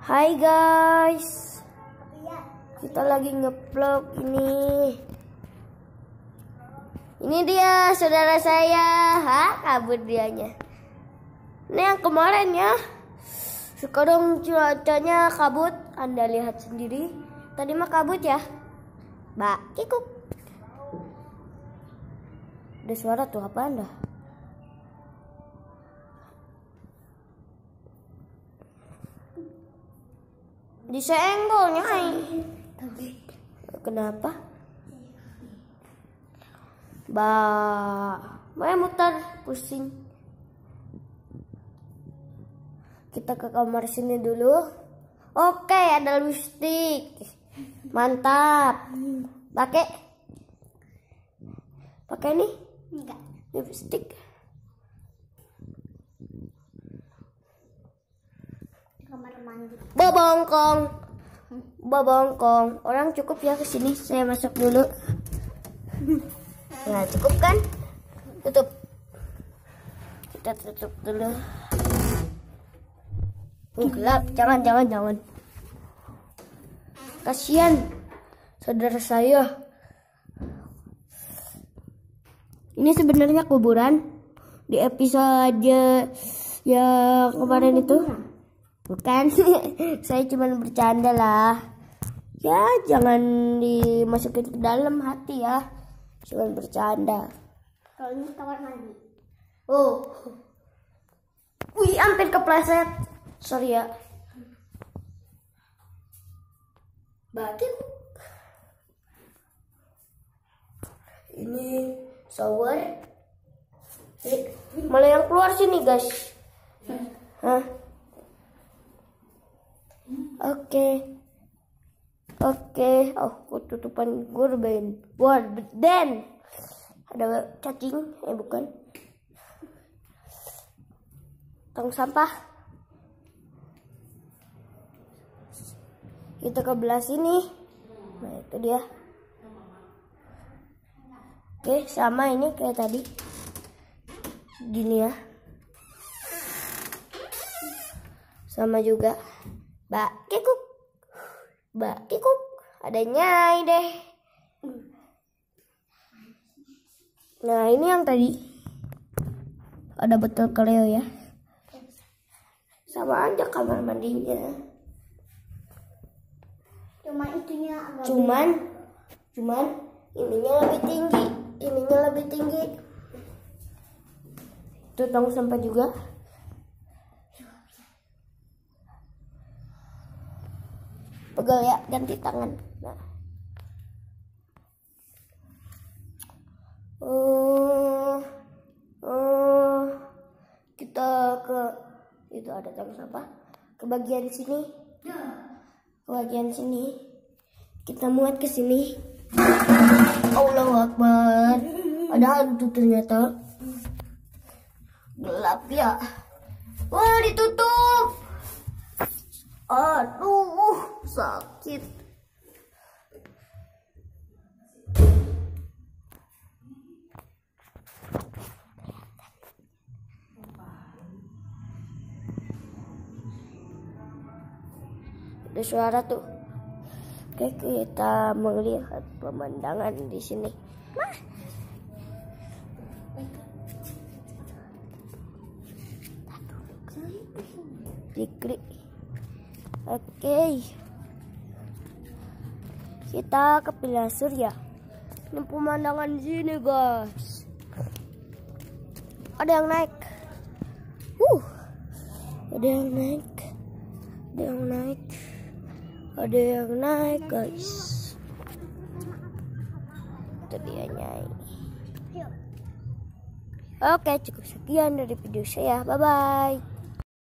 Hai guys. Kita lagi ngevlog ini. Ini dia saudara saya. Hah kabut dianya. Ini yang kemarin ya. Sekarang cuacanya kabut. Anda lihat sendiri. Tadi mah kabut ya. Mbak kikuk. Ada suara tuh apa anda? Disenggolnya Kenapa? Ba, mau muter pusing. Kita ke kamar sini dulu. Oke, ada lipstick. Mantap. Pakai. Pakai nih? Enggak. Lipstick. Kamar mandi. Bobongkong. Bobongkong. Orang cukup ya ke sini. Saya masuk dulu. Nah, cukup kan? Tutup. Kita tutup dulu. Oh, gelap. Jangan, jangan, jangan. Kasihan saudara saya. Ini sebenarnya kuburan di episode yang kemarin itu. Bukan, saya cuma bercanda lah. Ya, jangan dimasukin ke dalam hati ya. Cuma bercanda. Kalau ini kamar mandi. Oh. Wih, hampir kepleset. Sorry ya. Batin. Ini shower. Eh, malah yang keluar sini, guys. Hah? Oke. Oke. Oh, ketutupan gorden. Gorden. Ada cacing, eh bukan. Tong sampah. Kita ke belah sini. Nah, itu dia. Oke, sama ini kayak tadi. Gini ya. Sama juga. Mbak Kikuk. Mbak Kikuk. Ada nyai deh. Nah, ini yang tadi. Ada betul keleo ya. Sama aja kamar mandinya. Cuma itunya agak Cuman cuman ininya lebih tinggi, ininya lebih tinggi. Itu tong sampah juga. Pegal ya, ganti tangan. Nah. Oh, oh, kita ke itu ada tong sampah ke bagian sini. Ke bagian sini. Kita muat ke sini. Allahu Akbar. Ada hantu ternyata. Gelap ya. Wah ditutup. Aduh sakit ada suara tuh oke kita melihat pemandangan di sini Mah. Oke. Kita ke Pilar Surya. Ini pemandangan sini, guys. Ada yang naik. Uh. Ada yang naik. Ada yang naik. Ada yang naik, guys. Itu dia nyai. Oke, cukup sekian dari video saya. Bye-bye.